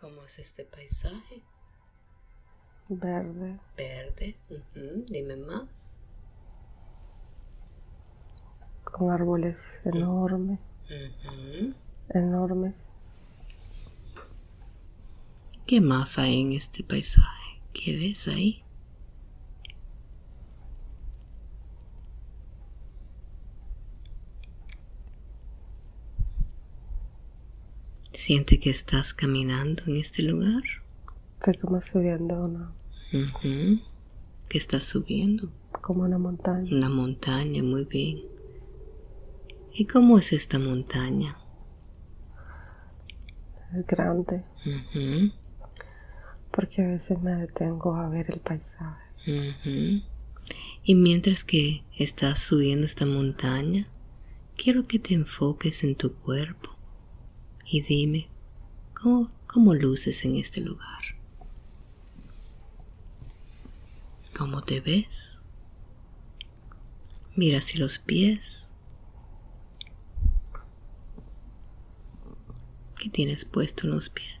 ¿Cómo es este paisaje? Verde. Verde. Dime más. Con árboles enormes. Enormes. ¿Qué más hay en este paisaje? ¿Qué ves ahí? Siente que estás caminando en este lugar. Estoy como subiendo una, Ujú. Que estás subiendo. como una montaña. Una montaña, muy bien. ¿Y cómo es esta montaña? Es grande. Porque a veces me detengo a ver el paisaje. Y mientras que estás subiendo esta montaña, quiero que te enfoques en tu cuerpo y dime cómo, cómo luces en este lugar. ¿Cómo te ves? Mira si los pies. ¿Qué tienes puesto en los pies?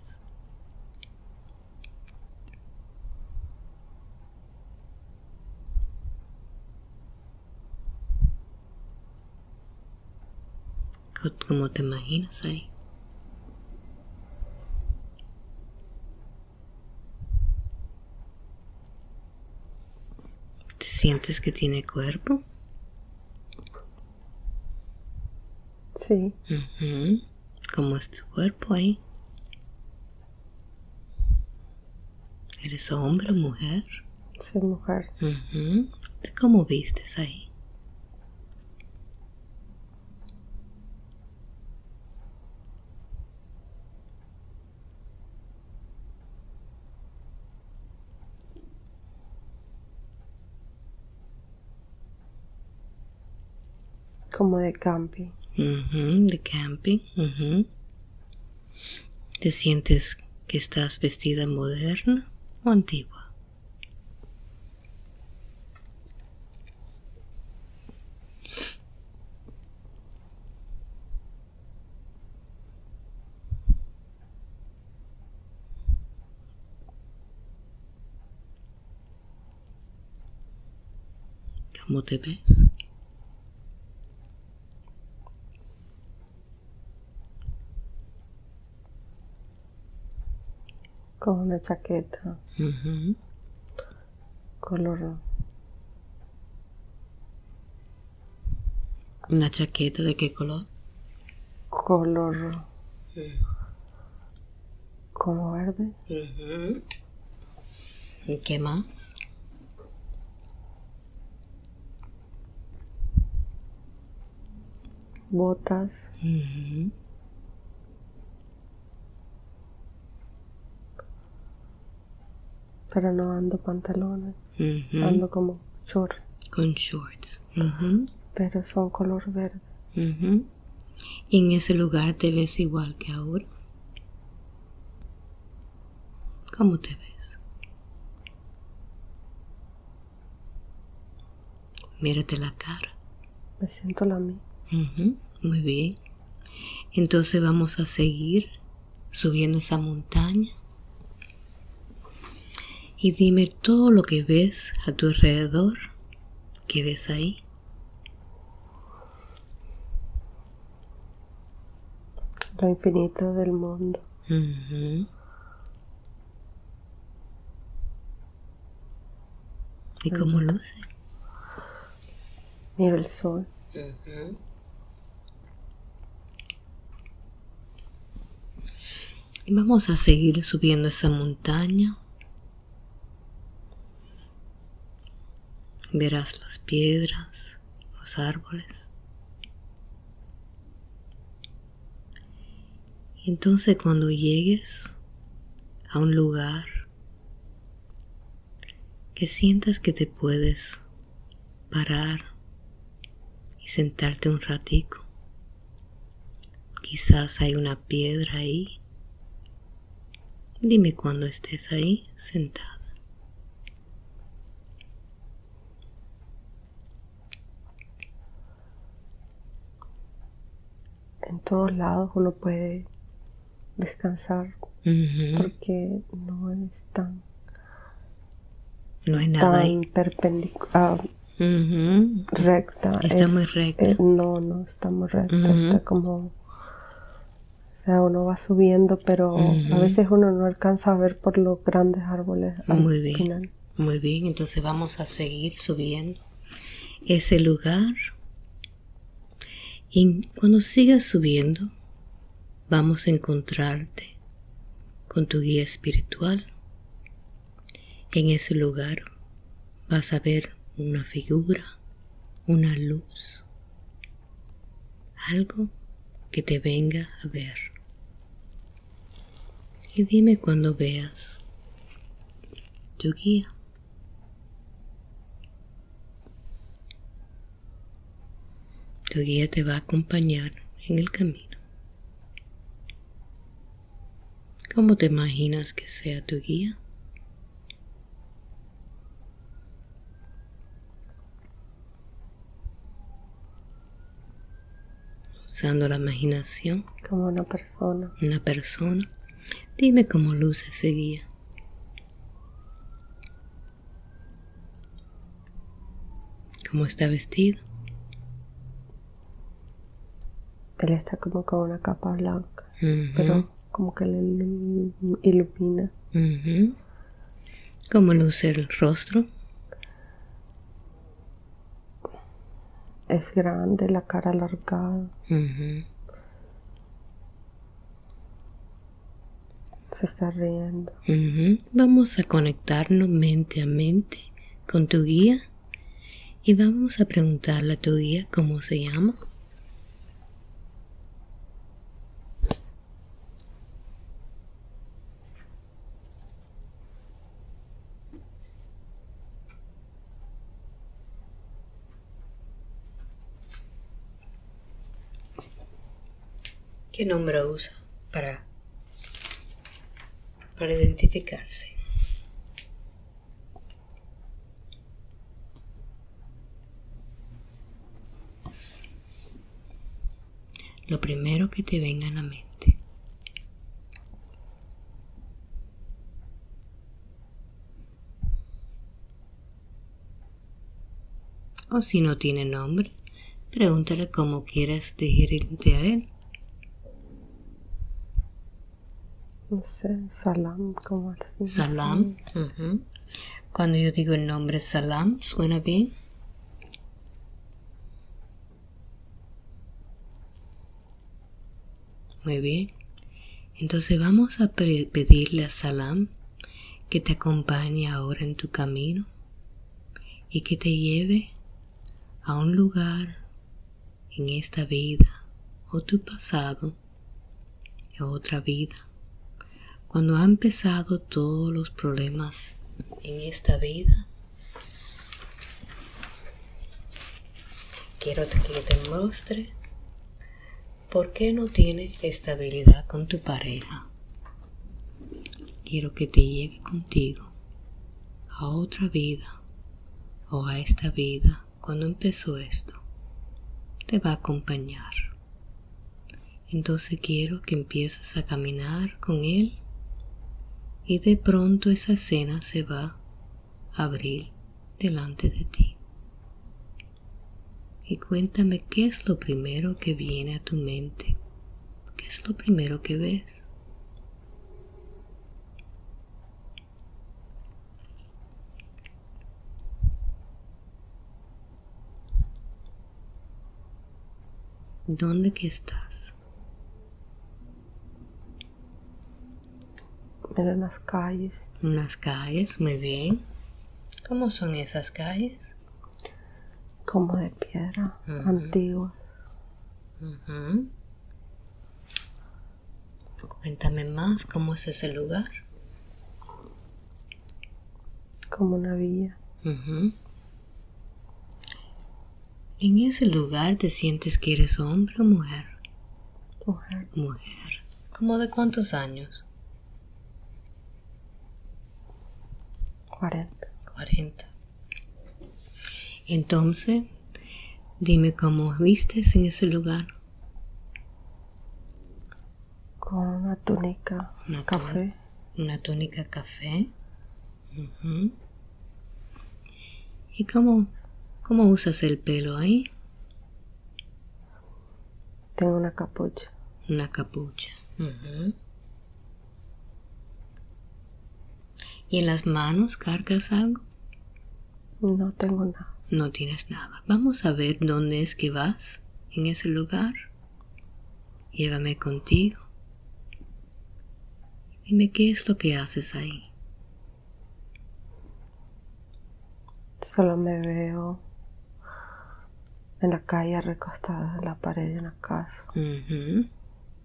¿Cómo te imaginas ahí? ¿Te sientes que tiene cuerpo? Sí. ¿Cómo es tu cuerpo ahí? ¿Eres hombre o mujer? soy mujer. ¿Cómo vistes ahí? Como de camping. Ujú, De camping. ujú. ¿Te sientes que estás vestida moderna o antigua? ¿Cómo te ves? Con una chaqueta. Color ¿Una chaqueta de qué color? color como verde, Ujú. ¿Y qué más? botas, pero no ando pantalones, ando como short, Con shorts. Pero son color verde. ¿Y en ese lugar te ves igual que ahora? ¿Cómo te ves? Mírate la cara. Me siento la misma. Muy bien. Entonces vamos a seguir subiendo esa montaña. Y dime todo lo que ves a tu alrededor. ¿Qué ves ahí? Lo infinito del mundo. ¿Y cómo luce? Miro el sol. Y vamos a seguir subiendo esa montaña. Verás las piedras, los árboles. Entonces cuando llegues a un lugar que sientas que te puedes parar y sentarte un ratico. Quizás hay una piedra ahí. Dime cuando estés ahí sentada. En todos lados uno puede descansar porque no es tan, No hay nada tan ahí. perpendicular, Ujú. recta. Está es- muy recta. eh, no, no está muy recta, está como... O sea, uno va subiendo, pero a veces uno no alcanza a ver por los grandes árboles al Muy bien. final. Muy bien, entonces vamos a seguir subiendo ese lugar. Y cuando sigas subiendo, vamos a encontrarte con tu guía espiritual. En ese lugar vas a ver una figura, una luz, algo que te venga a ver. Y dime cuando veas tu guía. Tu guía te va a acompañar en el camino. ¿Cómo te imaginas que sea tu guía? Usando la imaginación, Como una persona. una persona. Dime cómo luce ese guía. ¿Cómo está vestido? Él está como con una capa blanca, pero como que le ilu- ilumina. Ujú. ¿Cómo luce el rostro? Es grande, la cara alargada. Se está riendo. Vamos a conectarnos mente a mente con tu guía y vamos a preguntarle a tu guía cómo se llama. ¿Qué nombre usa para, para identificarse? Lo primero que te venga a la mente. O si no tiene nombre, pregúntale cómo quieres dirigirte a él. No sé, salam, como así. Salam. Cuando yo digo el nombre Salam, ¿suena bien? Muy bien. Entonces vamos a pe- pedirle a Salam que te acompañe ahora en tu camino y que te lleve a un lugar en esta vida o tu pasado o otra vida cuando han empezado todos los problemas en esta vida, quiero que te muestre por qué no tienes estabilidad con tu pareja. Quiero que te lleve contigo a otra vida o a esta vida cuando empezó esto. Te va a acompañar. Entonces quiero que empieces a caminar con él y de pronto esa escena se va a abrir delante de ti. Y cuéntame qué es lo primero que viene a tu mente, qué es lo primero que ves. ¿Dónde que estás? Mira en las calles, Unas calles, muy bien. ¿Cómo son esas calles? como de piedra, antigua. Ujú. Cuéntame más, ¿cómo es ese lugar? como una villa. En ese lugar te sientes que eres hombre o mujer. Mujer, Mujer. ¿Cómo de cuántos años? 40. 40. Entonces, dime cómo vistes en ese lugar. Con una túnica Una café. Una túnica café. ¿Y cómo, cómo usas el pelo ahí? Tengo una capucha. Una capucha. ¿Y en las manos cargas algo? No tengo nada. No tienes nada. Vamos a ver dónde es que vas en ese lugar. Llévame contigo. Dime qué es lo que haces ahí. Solo me veo en la calle recostada en la pared de una casa,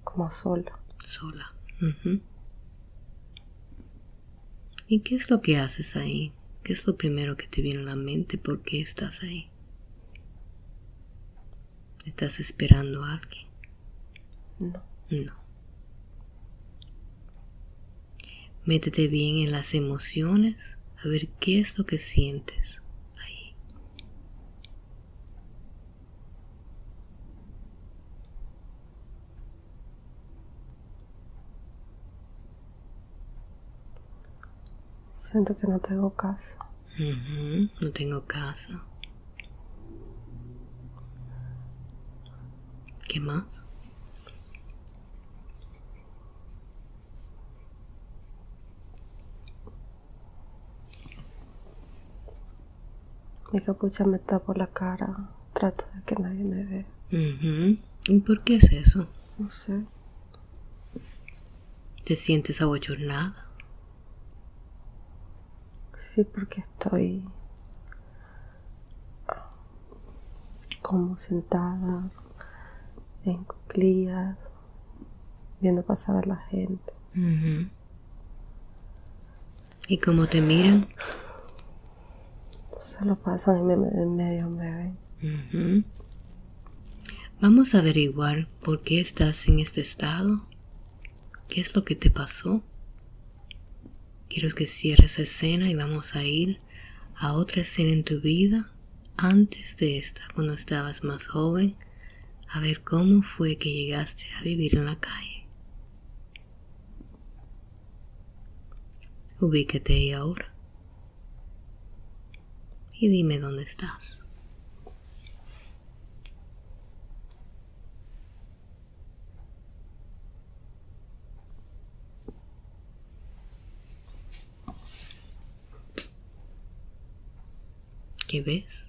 como sola. Sola. Ujú. ¿Y qué es lo que haces ahí? ¿Qué es lo primero que te viene a la mente? ¿Por qué estás ahí? ¿Estás esperando a alguien? No. No. Métete bien en las emociones a ver qué es lo que sientes ahí. Siento que no tengo casa. No tengo casa. ¿Qué más? Mi capucha me tapa la cara. Trato de que nadie me vea. ¿Y por qué es eso? No sé. ¿Te sientes abochornada? Sí, porque estoy como sentada en cuclillas, viendo pasar a la gente. ¿Y cómo te miran? Solo pasan y me, me- en medio me ven. Vamos a averiguar por qué estás en este estado. ¿Qué es lo que te pasó? Quiero que cierres esa escena y vamos a ir a otra escena en tu vida antes de esta, cuando estabas más joven, a ver cómo fue que llegaste a vivir en la calle. Ubícate ahí ahora y dime dónde estás. ¿Qué ves?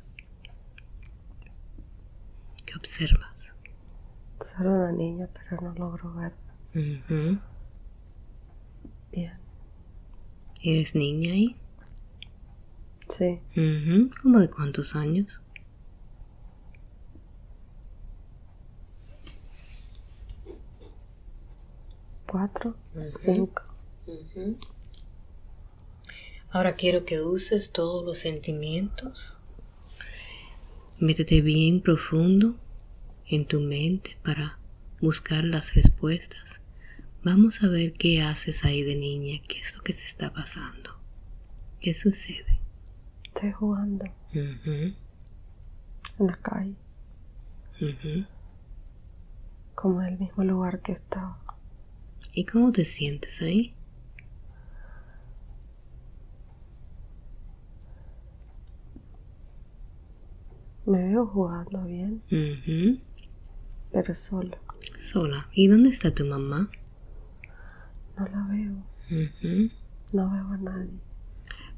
¿Qué observas? Solo una niña, pero no logro ver Ujú. bien. ¿Eres niña ahí? Sí, Ujú. ¿Cómo de cuántos años? cuatro, cinco. Ahora quiero que uses todos los sentimientos. Métete bien profundo en tu mente para buscar las respuestas. Vamos a ver qué haces ahí de niña, qué es lo que se está pasando. ¿Qué sucede? Estoy jugando en la calle, como en el mismo lugar que estaba. ¿Y cómo te sientes ahí? Me veo jugando bien, pero sola. Sola. ¿Y dónde está tu mamá? No la veo, no veo a nadie.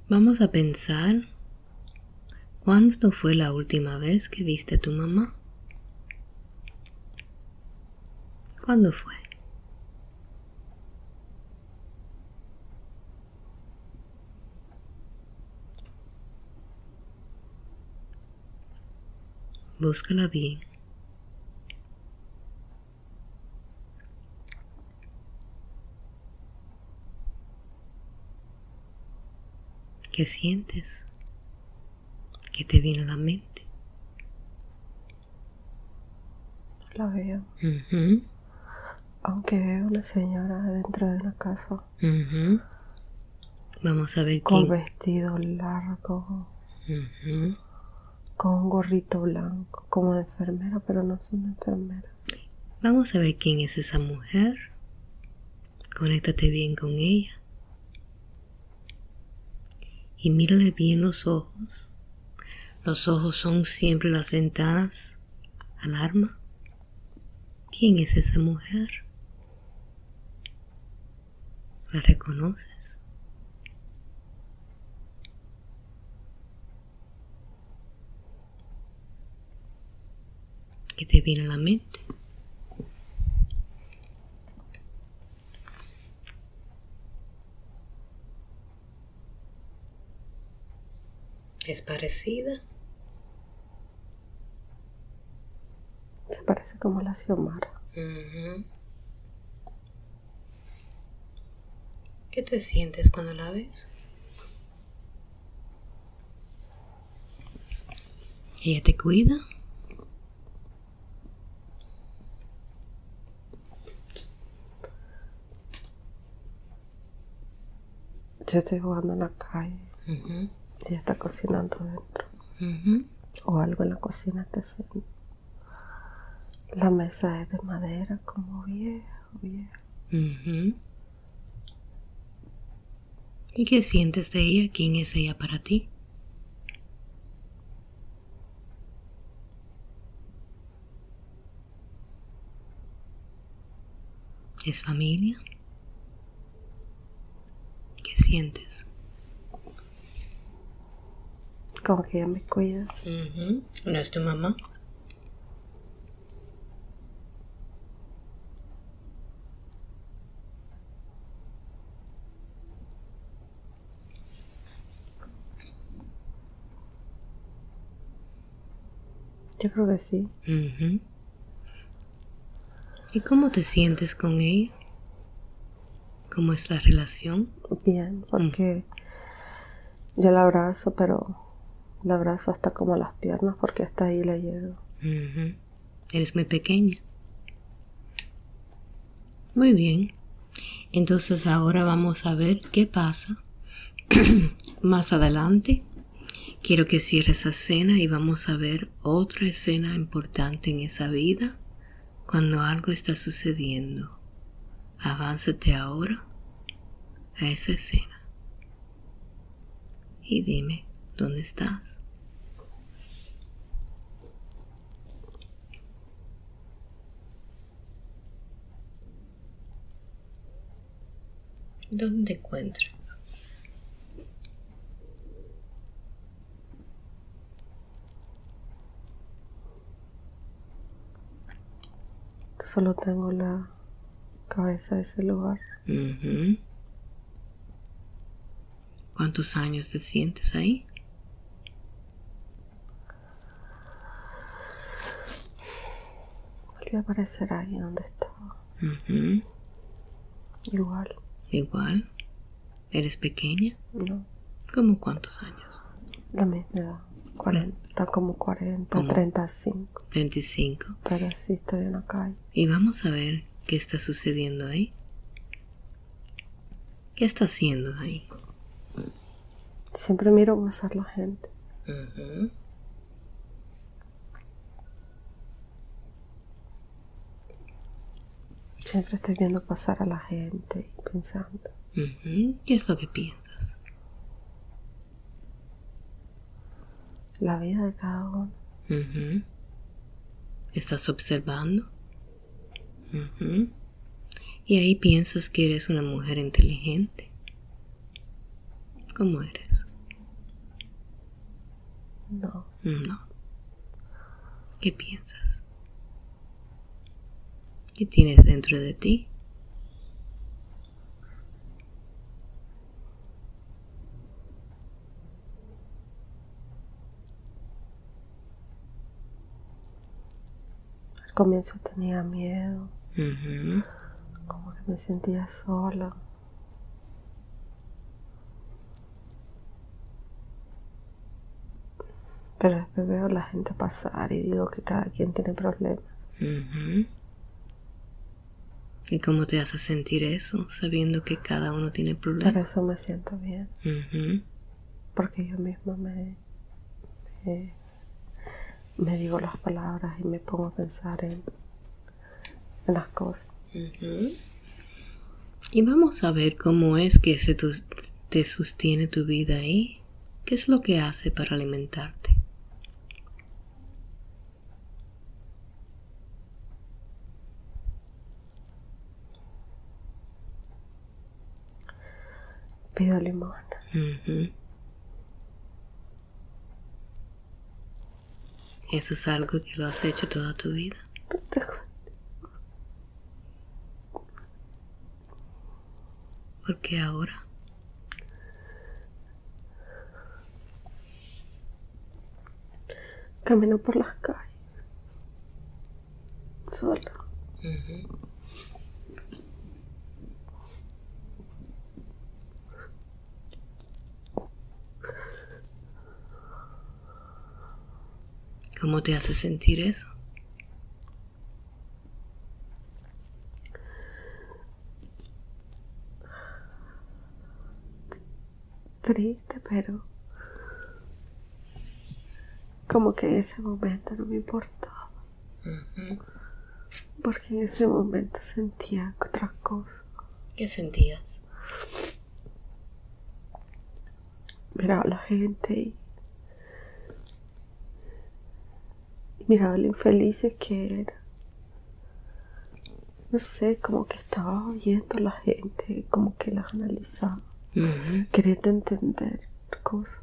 Vamos a pensar, ¿cuándo fue la última vez que viste a tu mamá? ¿Cuándo fue? Búscala bien. ¿Qué sientes? ¿Qué te viene a la mente? La veo. Aunque veo una señora dentro de una casa. Vamos a ver con quién. vestido largo. Con un gorrito blanco, como de enfermera, pero no es una enfermera. Vamos a ver quién es esa mujer. Conéctate bien con ella. Y mírale bien los ojos. Los ojos son siempre las ventanas al alma. ¿Quién es esa mujer? ¿La reconoces? ¿Qué te viene a la mente? ¿Es parecida? Se parece como la Xiomara. ¿Qué te sientes cuando la ves? ¿Ella te cuida? Yo estoy jugando en la calle. Ujú, Ella está cocinando dentro. O algo en la cocina está haciendo. La mesa es de madera, como viejo, viejo. ¿Y qué sientes de ella? ¿Quién es ella para ti? ¿Es familia? ¿Qué sientes? Como que ella me cuida. Ujú. ¿No es tu mamá? Yo creo que sí. Ujú. ¿Y cómo te sientes con ella? ¿Cómo es la relación? Bien, porque yo la abrazo, pero la abrazo hasta como las piernas porque hasta ahí le llego. Ujú. Eres muy pequeña. Muy bien. Entonces ahora vamos a ver qué pasa más adelante. Quiero que cierres esa escena y vamos a ver otra escena importante en esa vida cuando algo está sucediendo. Avánzate ahora a esa escena. Y dime, ¿dónde estás? ¿Dónde te encuentras? Solo tengo la cabeza de ese lugar. Ujú. ¿Cuántos años te sientes ahí? Volví a aparecer ahí donde estaba. Igual, Igual. ¿Eres pequeña? ¿no? ¿Cómo cuántos años? La misma edad. 40, como 40, ¿Cómo? 35. 35. Pero sí estoy en la calle. Y vamos a ver qué está sucediendo ahí. ¿Qué está haciendo ahí? Siempre miro pasar la gente. Siempre estoy viendo pasar a la gente y pensando. ¿Qué es lo que piensas? La vida de cada uno. ¿Estás observando? Y ahí piensas que eres una mujer inteligente. ¿Cómo eres? No. No. ¿Qué piensas? ¿Qué tienes dentro de ti? Al comienzo tenía miedo. Ujú. Como que me sentía sola. Pero después veo a la gente pasar y digo que cada quien tiene problemas. Ujú. ¿Y cómo te hace sentir eso, sabiendo que cada uno tiene Por problemas? eso me siento bien. Ujú. Porque yo misma me, me, me digo las palabras y me pongo a pensar en, en las cosas. Ujú. Y vamos a ver cómo es que se tu- te sostiene tu vida ahí. ¿Qué es lo que hace para alimentarte? Pido limón. Eso es algo que lo has hecho toda tu vida. ¿Por qué ahora? Camino por las calles. Sola. ¿Cómo te hace sentir eso? Triste, pero como que en ese momento no me importaba. Porque en ese momento sentía otra cosa. ¿Qué sentías? Miraba a la gente y, y miraba lo infelices que era. No sé, como que estaba oyendo a la gente, como que las analizaba, queriendo entender cosas.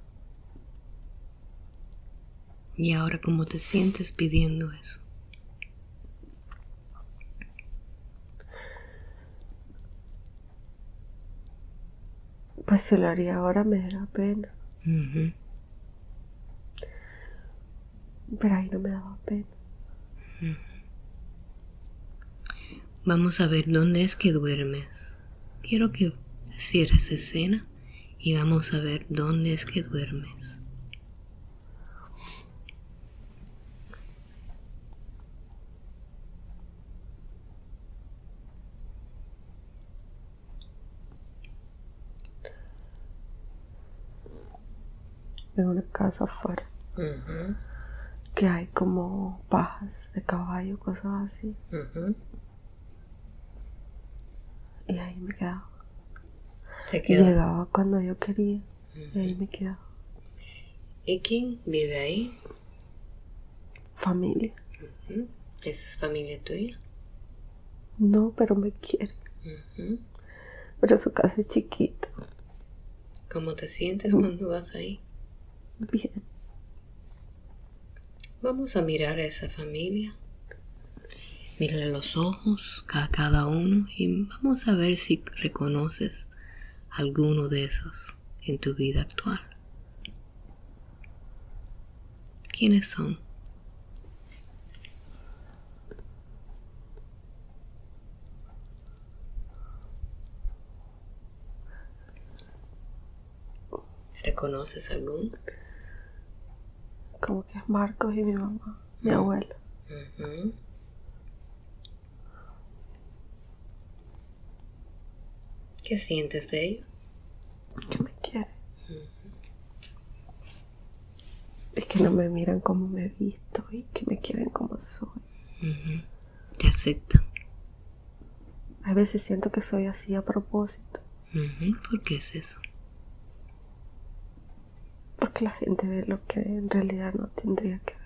¿Y ahora cómo te sientes pidiendo eso? Pues si lo haría ahora me da pena, Ujú. Pero ahí no me daba pena. Vamos a ver dónde es que duermes. Quiero que cierres escena y vamos a ver dónde es que duermes. En una casa afuera, que hay como pajas de caballo, cosas así. Y ahí me quedaba. Llegaba cuando yo quería. Y ahí me quedaba. ¿Y quién vive ahí? Familia. ¿Esa es familia tuya? No, pero me quiere. Pero su casa es chiquita. ¿Cómo te sientes cuando vas ahí? Bien. Vamos a mirar a esa familia. Mírale los ojos a cada uno y vamos a ver si reconoces alguno de esos en tu vida actual. ¿Quiénes son? ¿Reconoces alguno? Como que es Marcos y mi mamá, mi abuela. Ujú. ¿Qué sientes de ello? Que me quiere. Es que no me miran como me he visto y que me quieren como soy. Te aceptan. A veces siento que soy así a propósito. ¿Por qué es eso? Porque la gente ve lo que en realidad no tendría que ver.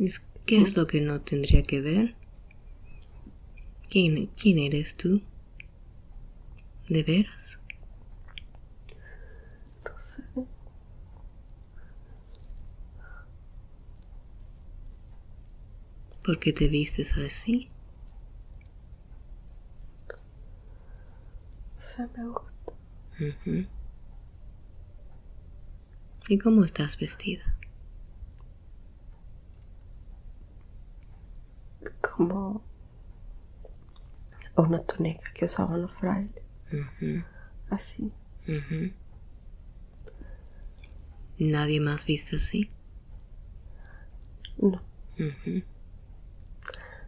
Es- ¿Qué es lo que no tendría que ver? ¿Quién, quién eres tú? ¿De veras? No sé. ¿Por qué te vistes así? No sé, me gusta. Ujú. ¿Y cómo estás vestida? Como una túnica que usaban los frailes. Ujú. Así. ¿Nadie más viste así? No.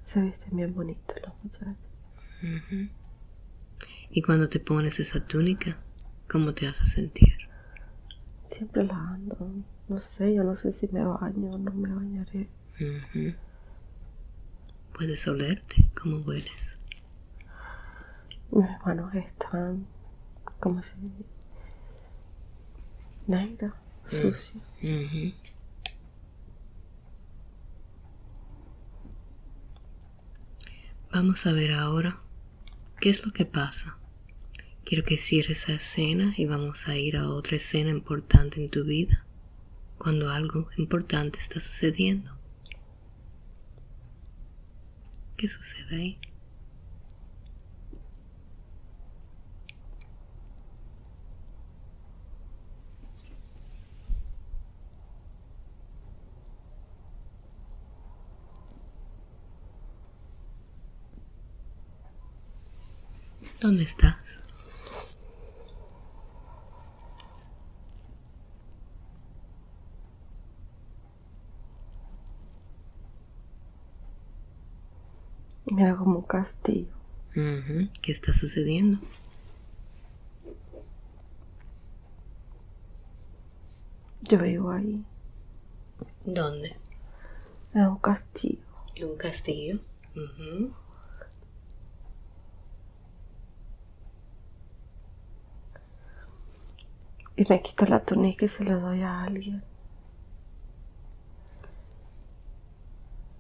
Se visten bien bonitos los muchachos. Y cuando te pones esa túnica, ¿cómo te hace sentir? Siempre la ando. No sé, yo no sé si me baño o no me bañaré. Ujú. Puedes olerte como hueles. Mis manos están como si negra, sucia. Ujú. Vamos a ver ahora qué es lo que pasa. Quiero que cierres esa escena y vamos a ir a otra escena importante en tu vida cuando algo importante está sucediendo. ¿Qué sucede ahí? ¿Dónde estás? Mira como un castillo. ¿Qué está sucediendo? Yo vivo ahí. ¿Dónde? Es un castillo. En un castillo. Y me quito la túnica y se la doy a alguien.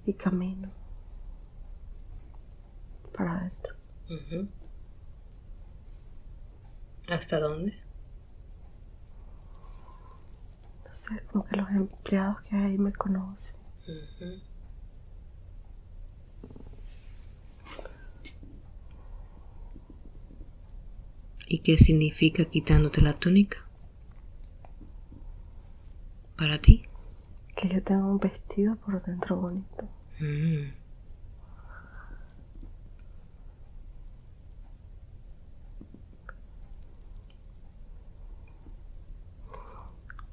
Y camino para adentro. ¿Hasta dónde? No sé, como que los empleados que hay me conocen. ¿Y qué significa quitándote la túnica? Para ti. Que yo tengo un vestido por dentro bonito. Mm.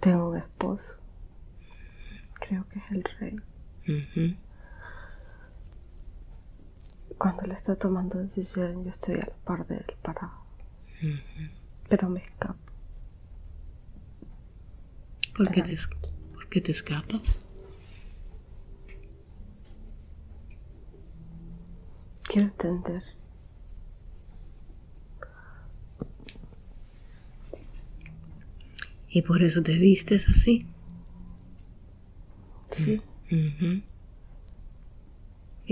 Tengo un esposo. Creo que es el rey. Cuando él está tomando decisiones, yo estoy a la par de él para. Pero me escapo. ¿Por qué te, es- por qué te escapas? Quiero entender. Y por eso te vistes así. Sí. ¿En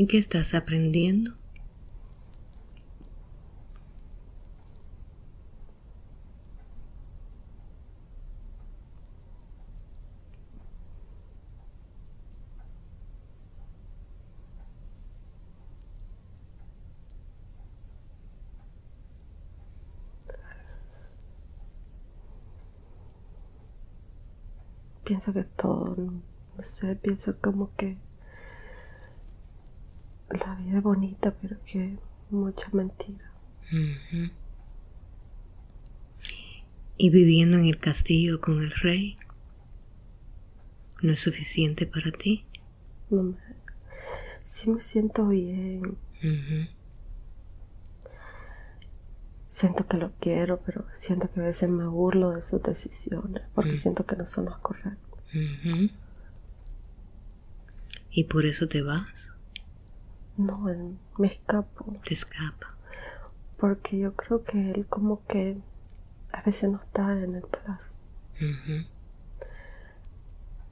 qué estás aprendiendo? Pienso que todo, no no sé, pienso como que la vida es bonita, pero que mucha mentira. Y viviendo en el castillo con el rey no es suficiente para ti. No me, sí me siento bien. Siento que lo quiero, pero siento que a veces me burlo de sus decisiones, porque siento que no son las correctas. Y por eso te vas, No, él- me escapo, te escapa. porque yo creo que él como que a veces no está en el. Ujú.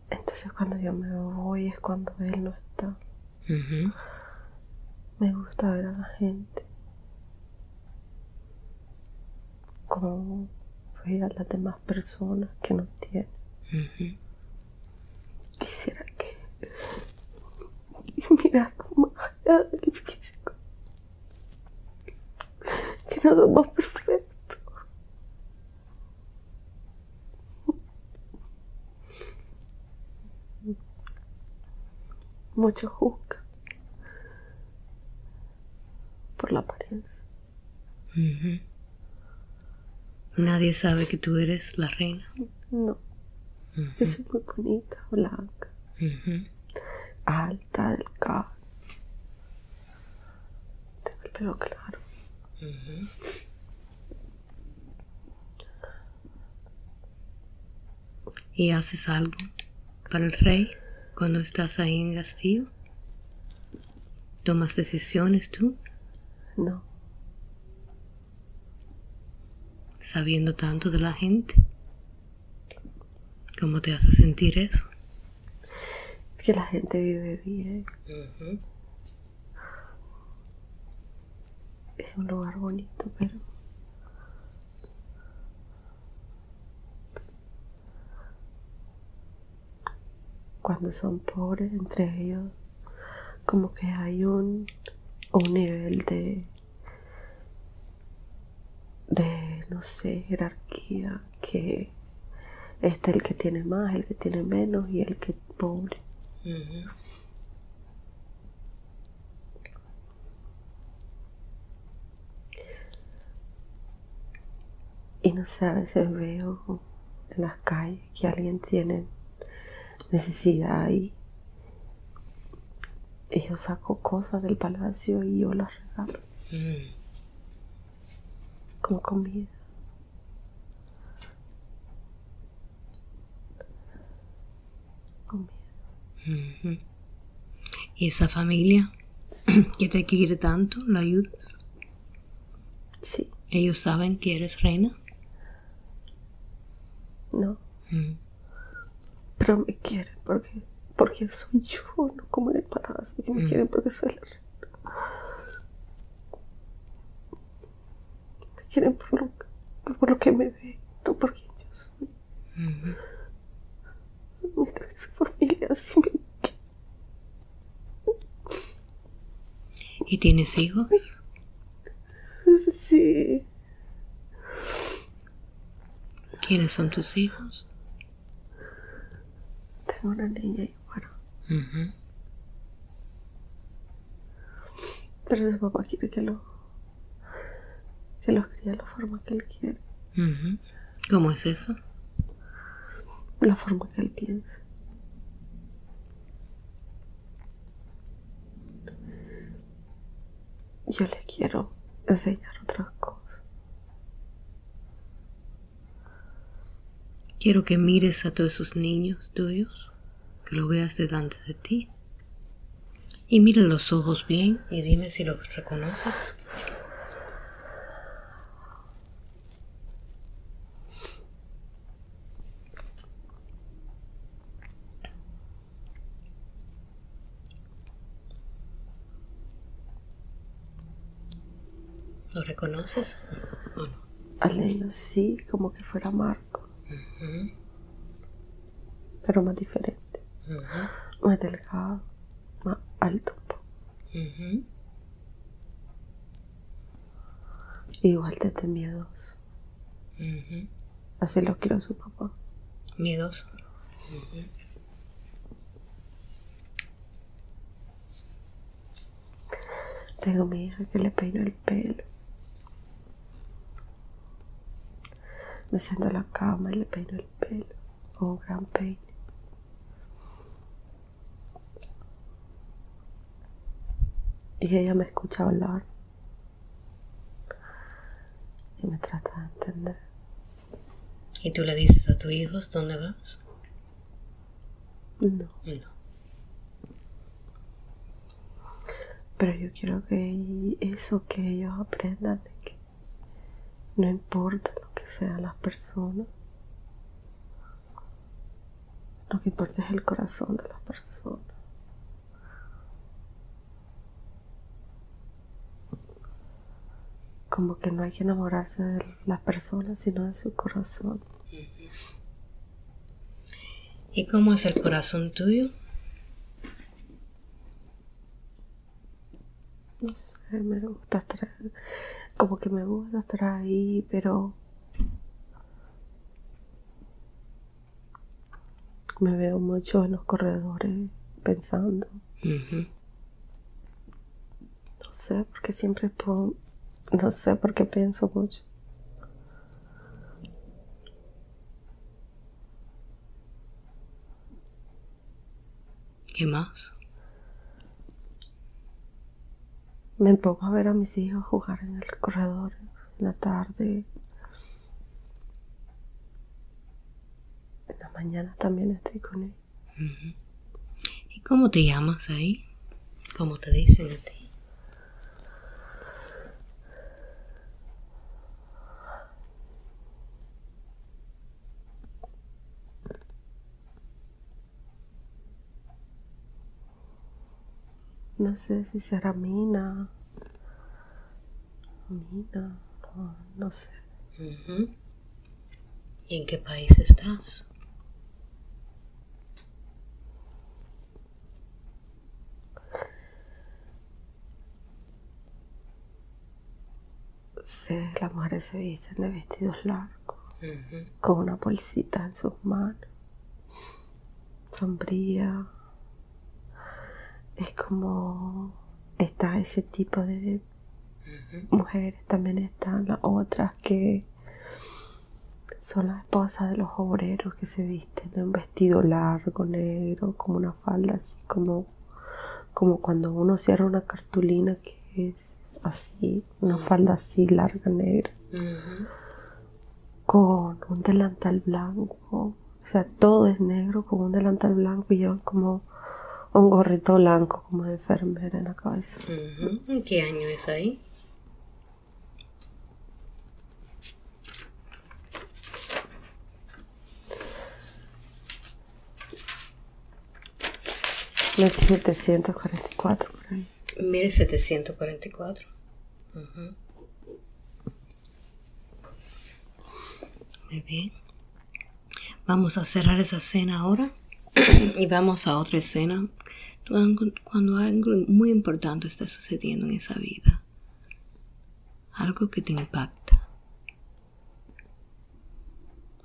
Entonces cuando yo me voy es cuando él no está. Me gusta ver a la gente. Como ve a las demás personas que no tienen. Ujú. Quisiera que mirar más allá del físico. Que no somos perfectos. Muchos juzgan por la apariencia. Nadie sabe que tú eres la reina. No, yo soy muy bonita, blanca, alta, delgada. Tengo el pelo claro. ¿Y haces algo para el rey cuando estás ahí en castillo? ¿Tomas decisiones tú? No. Sabiendo tanto de la gente. ¿Cómo te hace sentir eso? que la gente vive bien. Es un lugar bonito, pero cuando son pobres entre ellos, como que hay un, un nivel de de no sé jerarquía que este el que tiene más el que tiene menos y el que es pobre. Y no sé a veces veo en las calles que alguien tiene necesidad y yo saco cosas del palacio y yo las regalo. Mm. como comida y esa familia que te quiere tanto la ayudas sí. Ellos saben que eres reina no. Mm. Pero me quieren porque, porque soy yo, no como palacio, que me mm. quieren porque soy la reina. Me quieren por lo, por lo que me ven, no por quien yo soy. Mientras que su familia. ¿Y tienes hijos? Sí. ¿Quiénes son tus hijos? una niña y bueno. Pero su papá quiere que lo que los críe de la forma que él quiere. ¿Cómo es eso? La forma que él piensa. Yo le quiero enseñar otras cosas. Quiero que mires a todos esos niños tuyos lo veas delante de ti. Y mira los ojos bien y dime si los reconoces. ¿Lo reconoces o no? Al niño sí, como que fuera Marco. Pero más diferente más delgado, más alto Igual de miedoso. Así lo quiero su papá. Miedoso. Tengo mi hija que le peino el pelo. Me siento en la cama y le peino el pelo con un gran peine. Y ella me escucha hablar. Y me trata de entender. ¿Y tú le dices a tus hijos dónde vas? No. No. Pero yo quiero que eso que ellos aprendan de que no importa lo que sean las personas, lo que importa es el corazón de las personas. como que no hay que enamorarse de las personas, sino de su corazón. ¿Y cómo es el corazón tuyo? No sé, me gusta estar, como que me gusta estar ahí, pero me veo mucho en los corredores pensando. No sé, porque siempre puedo no sé por qué pienso mucho. ¿Qué más? Me pongo a ver a mis hijos jugar en el corredor en la tarde. En la mañana también estoy con él. ¿Y cómo te llamas ahí? ¿Cómo te dicen a ti? No sé si será Mina. Mina, no, no sé. ¿Y en qué país estás? Sí, las mujeres se visten de vestidos largos, con una bolsita en sus manos, sombría. Es como está ese tipo de mujeres, también están las otras que son las esposas de los obreros que se visten de un vestido largo, negro, como una falda así como, como cuando uno cierra una cartulina que es así, una falda así larga, negra, con un delantal blanco. O sea, todo es negro con un delantal blanco y llevan como un gorrito blanco como de enfermera en la cabeza. ¿Qué año es ahí? ¿1744 por ahí? 1744. Muy bien. Vamos a cerrar esa escena ahora y vamos a otra escena cuando algo muy importante está sucediendo en esa vida. Algo que te impacta.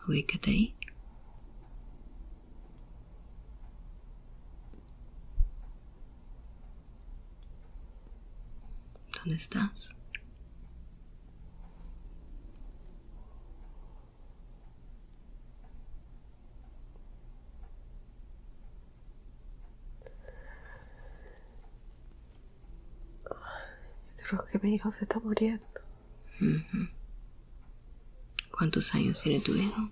Ubícate ahí. ¿Dónde estás? Creo que mi hijo se está muriendo. ¿Cuántos años tiene tu hijo?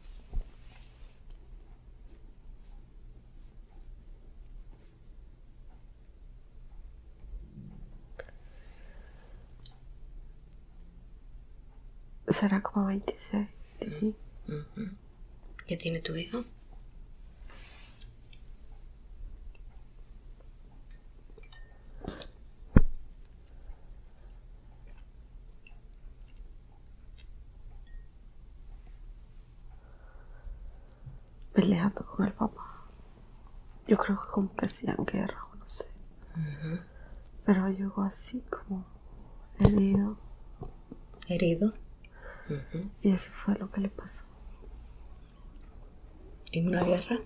Será como 26, 25. ¿Qué tiene tu hijo? Peleando con el papá. Yo creo que como que hacían guerra o no sé. Pero llegó así como herido. ¿Herido? Y eso fue lo que le pasó. ¿En una guerra?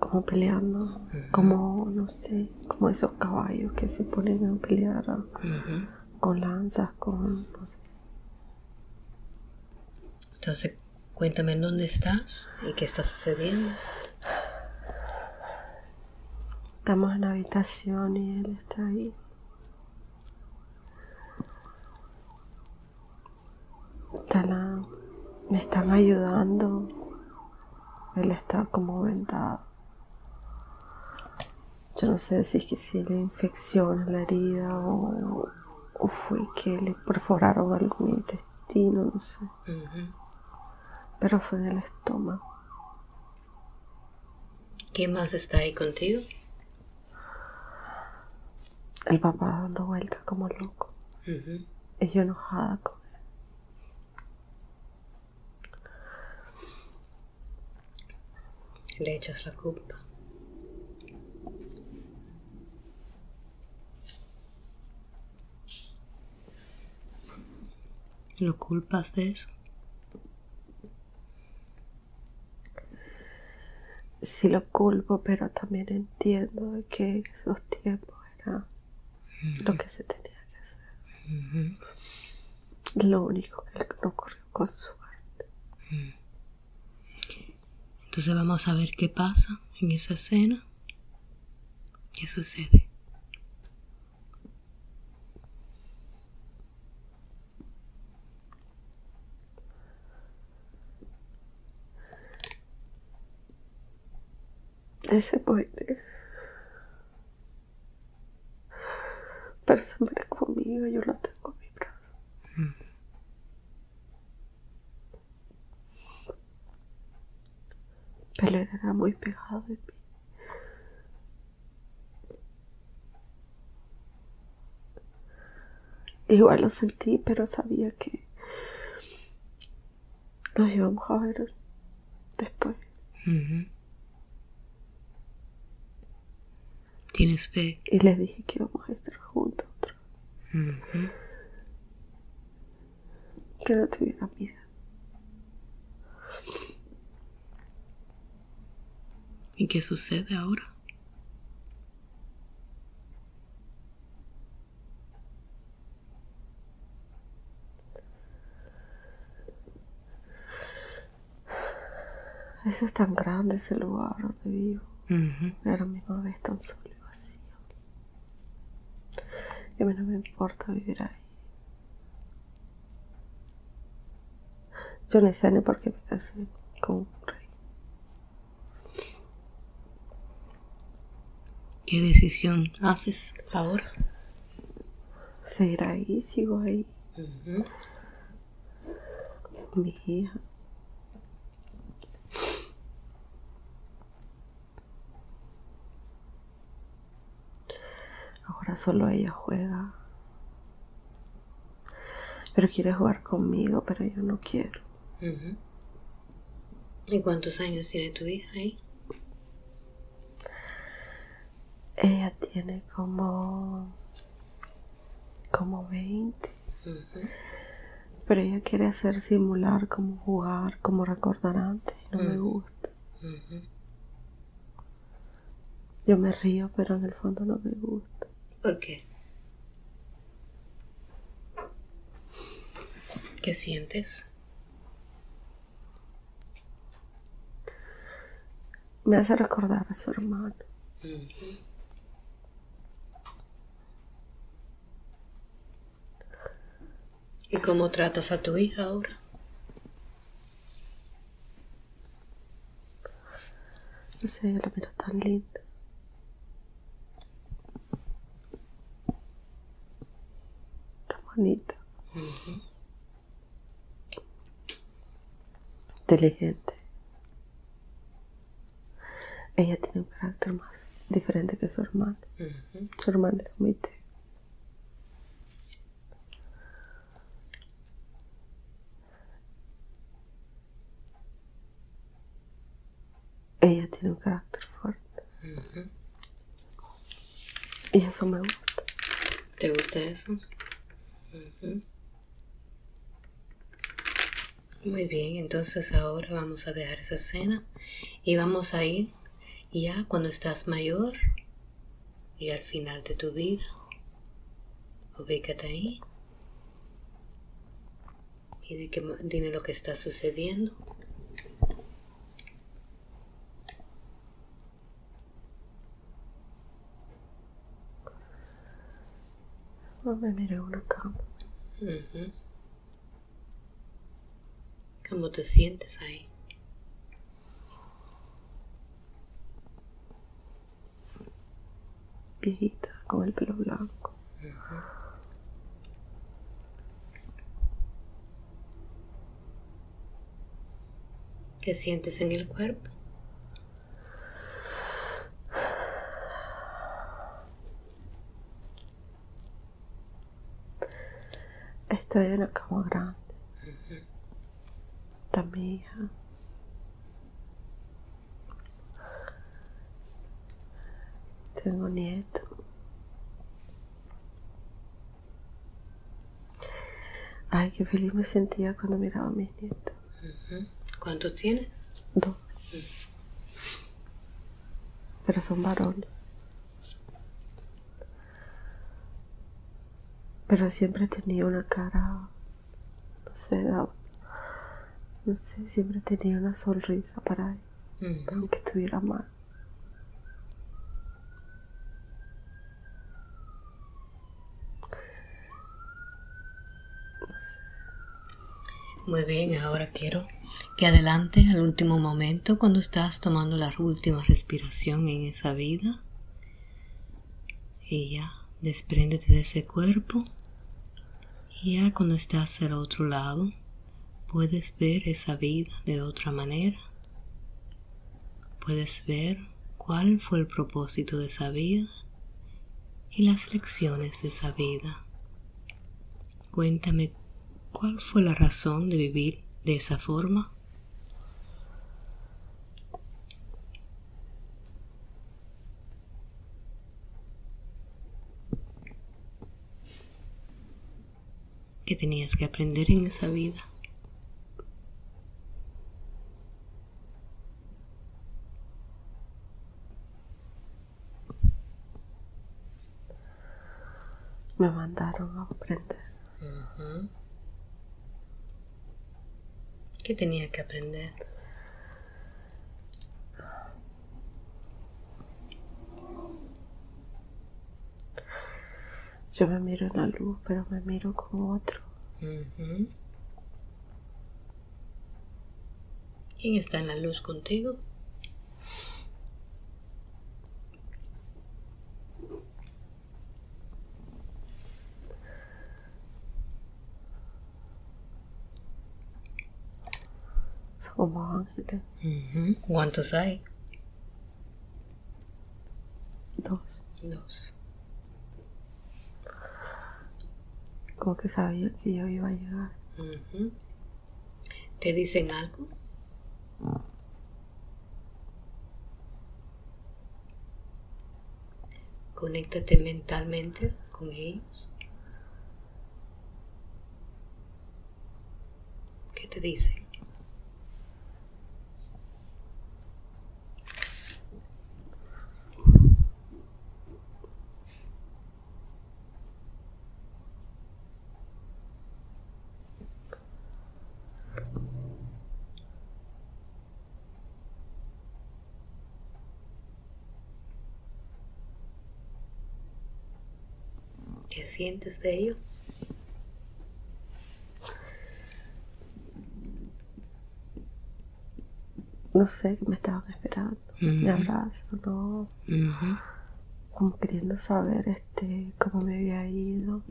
Como peleando, como, no sé, como esos caballos que se ponen a pelear con lanzas, con, no sé. Entonces, cuéntame en dónde estás y qué está sucediendo. Estamos en la habitación y él está ahí. me están ayudando. Él está como vendado. Yo no sé si es que si le infección la herida o, fue que le perforaron algún intestino, no sé. Pero fue en el estómago. ¿Quién más está ahí contigo? El papá dando vueltas como loco. Y yo enojada con le echas la culpa. ¿Lo culpas de eso? Sí lo culpo, pero también entiendo que esos tiempos era lo que se tenía que hacer. Lo único que no ocurrió con suerte. Entonces vamos a ver qué pasa en esa escena. ¿Qué sucede? Ese muere. Pero se muere conmigo, yo lo tengo en mi brazo. Pero era muy pegado de mí. igual lo sentí, pero sabía que nos íbamos a ver después. ¿Tienes fe? Y les dije que íbamos a estar juntos otra Que no tuviera miedo. ¿Y qué sucede ahora? Eso es tan grande ese lugar donde vivo. Pero a mí misma vez tan solo mí no me importa vivir ahí. Yo ni sé ni por qué me casé con un rey. ¿Qué decisión haces ahora? Seguir ahí, sigo ahí. Mi hija. Ahora solo ella juega. Pero quiere jugar conmigo, pero yo no quiero. ¿Y cuántos años tiene tu hija ahí? Ella tiene como. como 20. Pero ella quiere hacer simular, como jugar, como recordar antes. Y no me gusta. Yo me río, pero en el fondo no me gusta. ¿Por qué? ¿Qué sientes? Me hace recordar a su hermano. ¿Y cómo tratas a tu hija ahora? No sé, la mira tan linda. Bonita. Inteligente. Ella tiene un carácter más diferente que su hermana. Su hermana es muy Ella tiene un carácter fuerte. Y eso me gusta. ¿Te gusta eso? Muy bien, entonces ahora vamos a dejar esa escena y vamos a ir ya cuando estás mayor y al final de tu vida. Ubícate ahí y dime lo que está sucediendo. Me miré una cama. ¿Cómo te sientes ahí? Viejita, con el pelo blanco. ¿Qué sientes en el cuerpo? Estoy en la cama grande. Está mi hija. Tengo nieto. Ay, qué feliz me sentía cuando miraba a mis nietos. ¿Cuántos tienes? Dos. Pero son varones. Pero siempre tenía una cara, no sé, no, sé, siempre tenía una sonrisa para él, aunque estuviera mal. No sé. Muy bien, ahora quiero que adelante al último momento cuando estás tomando la última respiración en esa vida y ya despréndete de ese cuerpo y ya cuando estás al otro lado, puedes ver esa vida de otra manera. Puedes ver cuál fue el propósito de esa vida y las lecciones de esa vida. Cuéntame, ¿cuál fue la razón de vivir de esa forma? ¿Qué tenías que aprender en esa vida? Me mandaron a aprender. ¿Qué tenía que aprender? Yo me miro en la luz, pero me miro como otro. ¿Quién está en la luz contigo? Como ángeles. ¿Cuántos hay? Dos. Dos. Como que sabían que yo iba a llegar. ¿Te dicen algo? Conéctate mentalmente con ellos. ¿Qué te dicen? ¿Qué sientes de ello? No sé, me estaban esperando. Me Ujú. abrazan, ¿no? Como queriendo saber este cómo me había ido.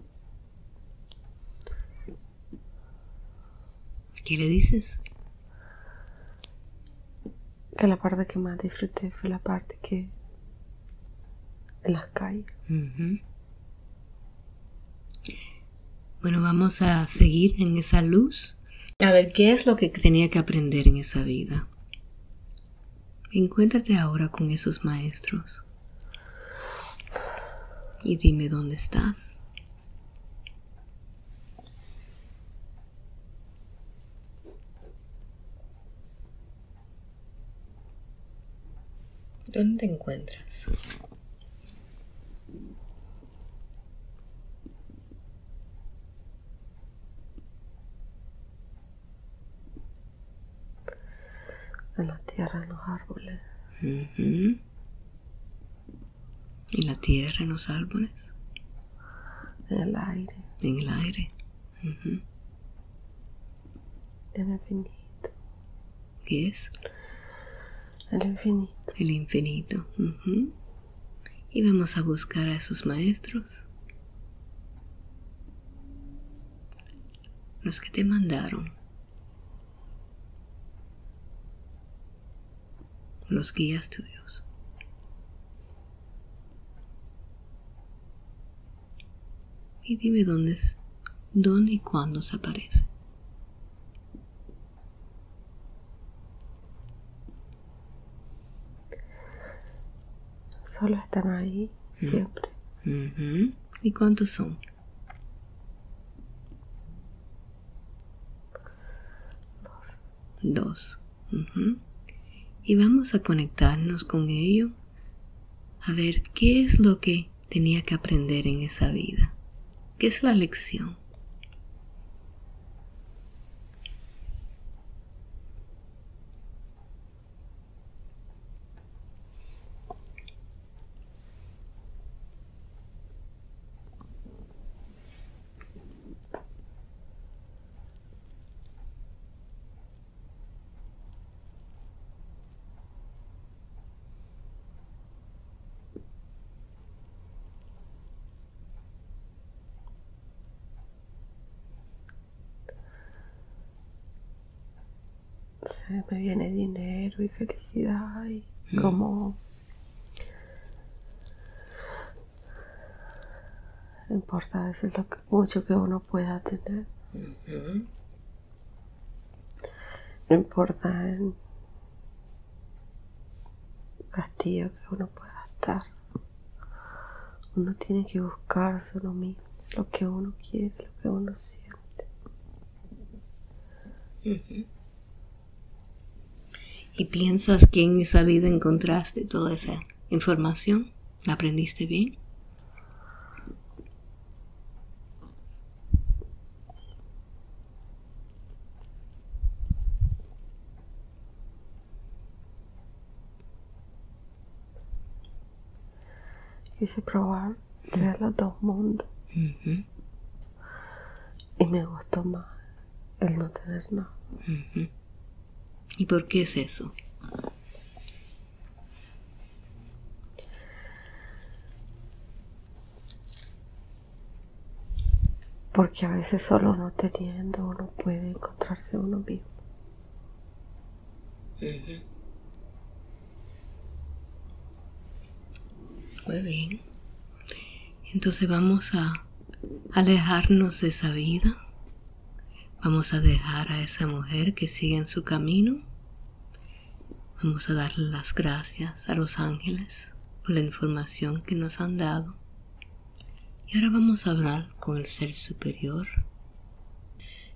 ¿Qué le dices? Que la parte que más disfruté fue la parte que en las calles. Ujú. Bueno, vamos a seguir en esa luz. A ver, ¿qué es lo que tenía que aprender en esa vida? Encuéntrate ahora con esos maestros. Y dime dónde estás. ¿Dónde te encuentras? En la tierra, en los árboles. En la tierra, en los árboles, En el aire. en el aire. En el infinito. ¿Qué es? El infinito. El infinito. Y vamos a buscar a esos maestros. Los que te mandaron. Los guías tuyos. Y dime dónde es, dónde y cuándo se aparece. Solo están ahí siempre. Ujú. ¿Y cuántos son? Dos. Dos. Ujú. Y vamos a conectarnos con ello a ver qué es lo que tenía que aprender en esa vida. ¿Qué es la lección? Se me viene dinero y felicidad y como No importa a veces lo que, mucho que uno pueda tener. No importa el castillo que uno pueda estar. Uno tiene que buscarse uno mismo, lo que uno quiere, lo que uno siente. ¿Y piensas que en esa vida encontraste toda esa información? ¿La aprendiste bien? Quise probar ser los dos mundos. Y me gustó más el no tener nada. ¿Y por qué es eso? Porque a veces solo no teniendo uno puede encontrarse uno mismo. Muy bien. Entonces vamos a alejarnos de esa vida. Vamos a dejar a esa mujer que sigue en su camino. Vamos a darle las gracias a los ángeles por la información que nos han dado. Y ahora vamos a hablar con el ser superior.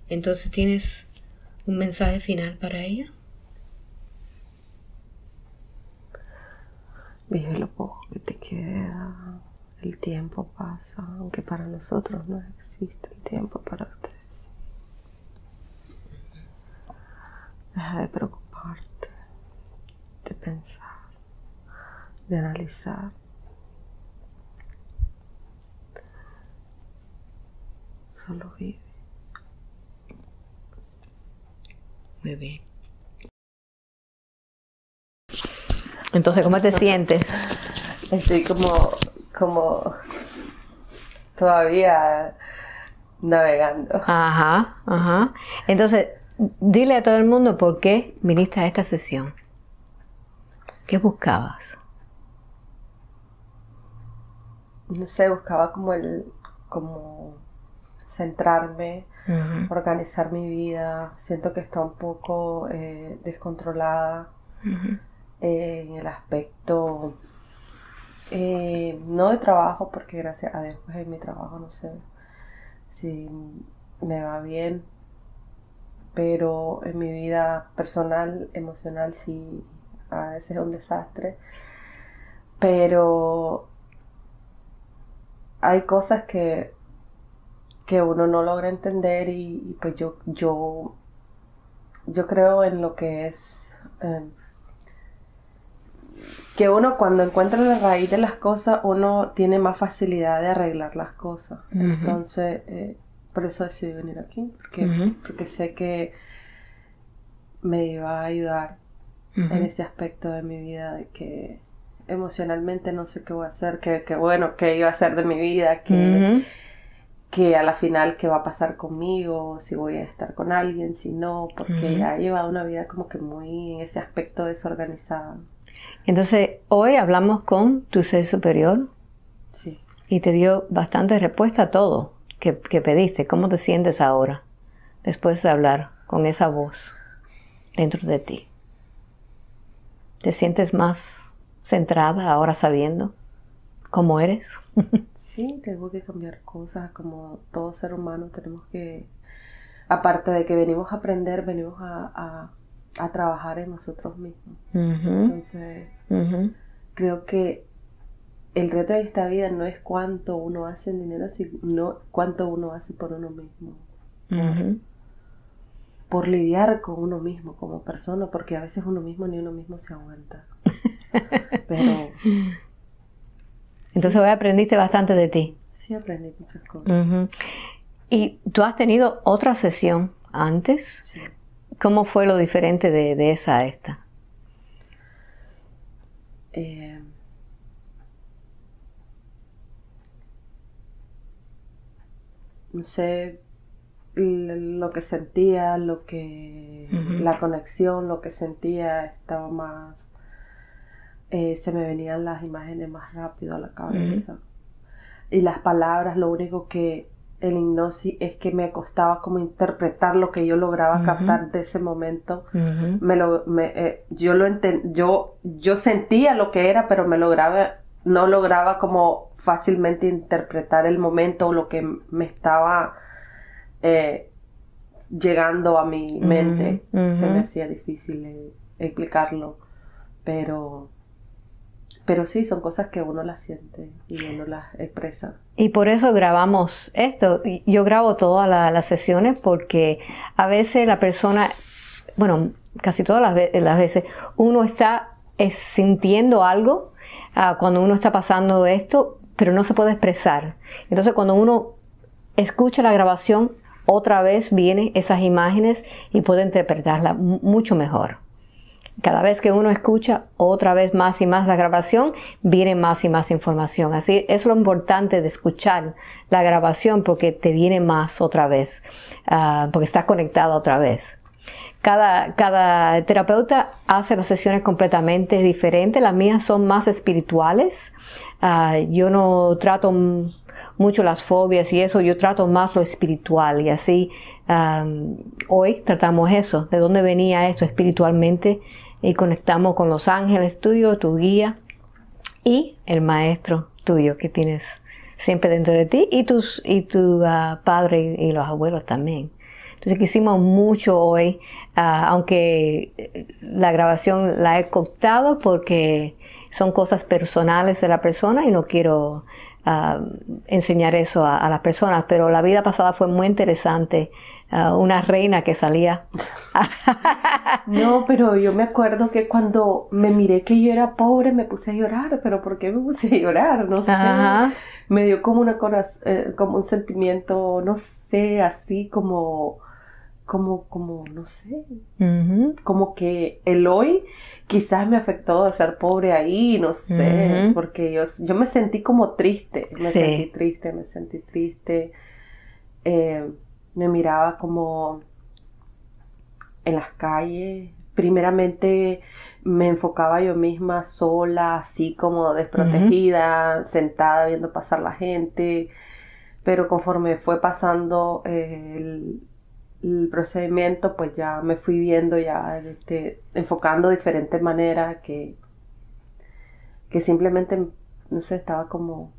Entonces, ¿tienes un mensaje final para ella? Vive lo poco que te queda. El tiempo pasa, aunque para nosotros no existe el tiempo para ustedes. Deja de preocuparte, de pensar, de analizar. Solo vive. Muy bien. Entonces, ¿cómo te sientes? Estoy como, como todavía navegando. Ajá, ajá. Entonces, dile a todo el mundo por qué viniste a esta sesión. ¿Qué buscabas? No sé, buscaba como el, como centrarme, organizar mi vida. Siento que está un poco eh, descontrolada eh, en el aspecto, eh, no de trabajo, porque gracias a Dios pues en mi trabajo no sé si me va bien, pero en mi vida personal, emocional sí, a veces es un desastre. Pero hay cosas que, que uno no logra entender y, y pues yo, yo, yo creo en lo que es eh, que uno cuando encuentra la raíz de las cosas, uno tiene más facilidad de arreglar las cosas. Entonces, eh, por eso decidí venir aquí, porque, porque sé que me iba a ayudar en ese aspecto de mi vida, de que emocionalmente no sé qué voy a hacer, que, que bueno, qué iba a hacer de mi vida, que, que a la final qué va a pasar conmigo, si voy a estar con alguien, si no, porque ya he llevado una vida como que muy en ese aspecto desorganizada. Entonces, hoy hablamos con tu ser superior Sí. y te dio bastante respuesta a todo que, que pediste. ¿Cómo te sientes ahora después de hablar con esa voz dentro de ti? ¿Te sientes más centrada ahora sabiendo cómo eres? Sí, tengo que cambiar cosas, como todo ser humano tenemos que, aparte de que venimos a aprender, venimos a, a- a trabajar en nosotros mismos. Entonces, creo que el reto de esta vida no es cuánto uno hace en dinero, sino cuánto uno hace por uno mismo. ujú. Por lidiar con uno mismo como persona, porque a veces uno mismo ni uno mismo se aguanta. Pero Entonces hoy aprendiste bastante de ti. sí aprendí muchas cosas. Ujú. ¿Y tú has tenido otra sesión antes? Sí. ¿Cómo fue lo diferente de, de esa a esta? Eh, no sé lo que sentía, lo que la conexión, lo que sentía estaba más eh, se me venían las imágenes más rápido a la cabeza. y las palabras, lo único que el hipnosis es que me costaba como interpretar lo que yo lograba captar de ese momento. me lo, me, eh, yo lo yo, yo sentía lo que era, pero me lograba, no lograba como fácilmente interpretar el momento o lo que me estaba eh, llegando a mi mente. Se me hacía difícil eh, explicarlo, pero pero sí, son cosas que uno las siente y uno las expresa. Y por eso grabamos esto. Yo grabo todas las sesiones porque a veces la persona, bueno, casi todas las, veces, uno está sintiendo algo ah, cuando uno está pasando esto, pero no se puede expresar. Entonces cuando uno escucha la grabación, otra vez vienen esas imágenes y puede interpretarla mucho mejor. Cada vez que uno escucha otra vez más y más la grabación, viene más y más información. Así es lo importante de escuchar la grabación porque te viene más otra vez, ah, porque estás conectado otra vez. Cada, cada, terapeuta hace las sesiones completamente diferentes. Las mías son más espirituales. Ah, yo no trato mucho las fobias y eso, yo trato más lo espiritual y así ah, hoy tratamos eso, de dónde venía esto espiritualmente y conectamos con los ángeles tuyos, tu guía y el maestro tuyo que tienes siempre dentro de ti y, tus, y tu ah, padre y, los abuelos también. Entonces quisimos mucho hoy, ah, aunque la grabación la he contado porque son cosas personales de la persona y no quiero ah, enseñar eso a, a, las personas, pero la vida pasada fue muy interesante una reina que salía. no, pero yo me acuerdo que cuando me miré que yo era pobre me puse a llorar, pero ¿por qué me puse a llorar? No sé. Me dio como una eh, como un sentimiento, no sé, así como como, como, no sé, como que el hoy quizás me afectó de ser pobre ahí, no sé, porque yo, yo me sentí como triste, me sentí triste, me sentí triste. Eh, me miraba como en las calles. Primeramente me enfocaba yo misma sola, así como desprotegida, sentada viendo pasar la gente. Pero conforme fue pasando el, procedimiento, pues ya me fui viendo, ya este, enfocando de diferentes maneras que, que simplemente, no sé, estaba como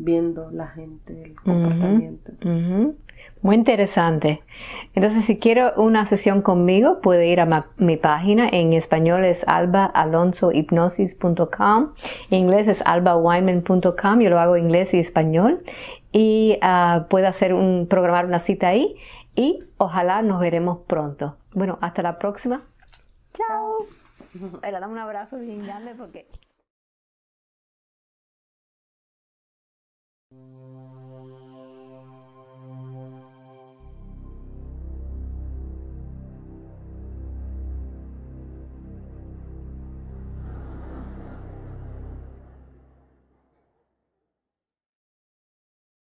viendo la gente, el comportamiento. Muy interesante. Entonces, si quiero una sesión conmigo, puede ir a mi página. En español es albaalonsohipnosis.com. En inglés es albawyman.com. Yo lo hago en inglés y español. Y uh, puede hacer un, programar una cita ahí. Y ojalá nos veremos pronto. Bueno, hasta la próxima. Chao. Le damos un abrazo bien grande porque...